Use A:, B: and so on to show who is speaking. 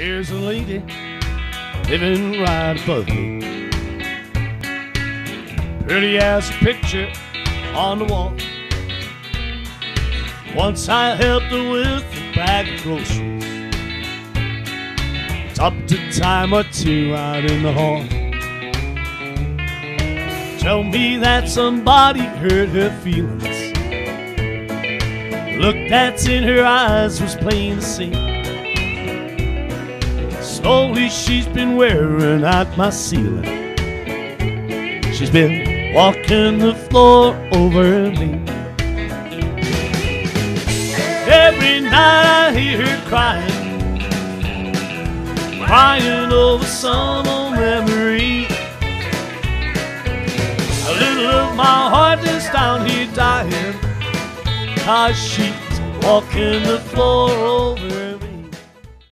A: Here's a lady living right above me. Pretty as a picture on the wall. Once I helped her with a bag of groceries. Stopped a time or two out in the hall. Tell me that somebody hurt her feelings. Look that's in her eyes was plain to see. Slowly she's been wearing out my ceiling. She's been walking the floor over me. Every night I hear her crying, crying over some old memory. A little of my heart is down here dying, cause she's walking the floor over